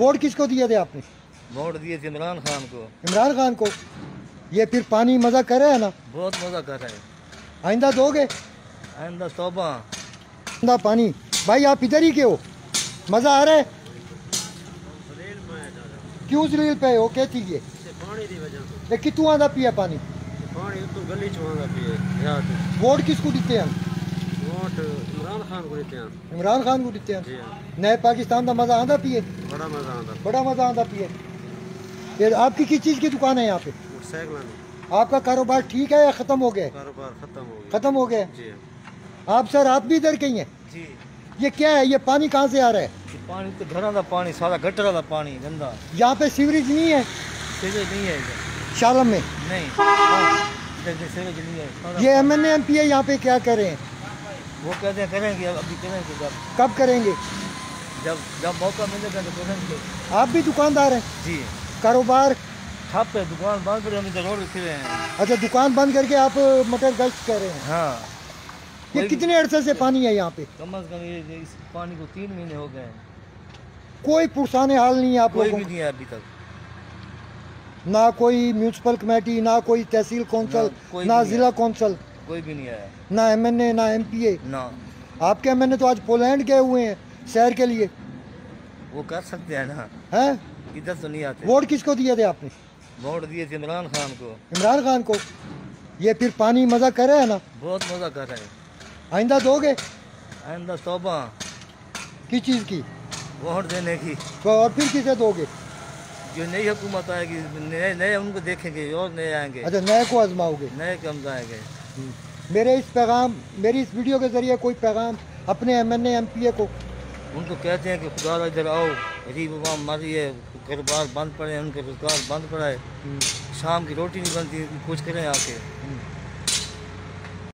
Vote किसको दिए थे आपने? वोट दिए थे इमरान खान को। इमरान खान को? ये फिर पानी मज़ा कर रहे हैं ना? बहुत मज़ा कर रहे हैं। आइंदा दोगे? आइंदा तोबा आइंदा पानी। भाई आप इधर ही के हो मज़ा आ रहा है? क्यों जलील पे हो? कहती चाहिए पानी की वजह से। ये कितों आंदा पिया पानी? पानी तो गली चों आंदा पिए वोट किसको दिते हैं? इमरान खान को देते हैं इमरान खान को दिते नए पाकिस्तान का मज़ा आंदा पिए बड़ा मज़ा आंदा बड़ा मज़ा आंदा पिए फिर आपकी किस चीज़ की दुकान है यहाँ पे आपका कारोबार ठीक है या ख़त्म हो गया कारोबार खत्म हो गया ख़त्म हो गया? जी आप सर आप भी इधर के ही ये क्या है ये पानी कहाँ से आ रहा है ये पानी तो घरों का पानी सारा गटर का पानी गंदा यहाँ पे सीवरेज नहीं है सीवेज नहीं है शालम में नहीं है ये एम एन एम पी है यहाँ पे क्या कर रहे हैं वो कहते करेंगे अभी करेंगे जब। कब करेंगे? जब जब मौका मिलेगा तो करेंगे। आप भी दुकानदार हैं? जी। कारोबार? ठप है दुकान बंद कर हम इधर रोड पे खड़े हैं। अच्छा दुकान बंद करके आप मटर गश्त कर रहे हैं? हाँ। ये कितने अरसे से पानी है यहाँ पे? कम अज कम ये इस पानी को तीन महीने हो गए हैं। कोई पुरसाने हाल नहीं है आप कोई भी नहीं है अभी तक। ना कोई म्यूनसिपल कमेटी ना कोई तहसील कौंसल ना, ना जिला कौंसल। कोई भी नहीं आया। ना एम एन ए ना एम पी ए ना। आपके एम एन ए तो आज पोलैंड गए हुए हैं शहर के लिए। वो कर सकते हैं ना। हैं? इधर तो नहीं आते। वोट किसको दिए थे आपने? वोट दिए थे इमरान खान को। इमरान खान को। ये फिर पानी मज़ा कर रहे हैं ना? बहुत मज़ा कर रहे हैं। आइंदा दोगे? आइंदा तोबा किस चीज़ की? वोट देने की। तो और फिर किसे दोगे? जो नई हुकूमत आएगी नए नए उनको देखेंगे और नए आएँगे। अच्छा नए को आजमाओगे? नए कम आएँगे मेरे इस पैगाम मेरी इस वीडियो के ज़रिए कोई पैगाम अपने M N M P A को उनको कहते हैं कि खुदा इधर आओ गरीब अवाम मर रही है कारोबार बंद पड़े हैं उनके रोज़गार बंद पड़ा है शाम की रोटी नहीं बनती कुछ करें आके।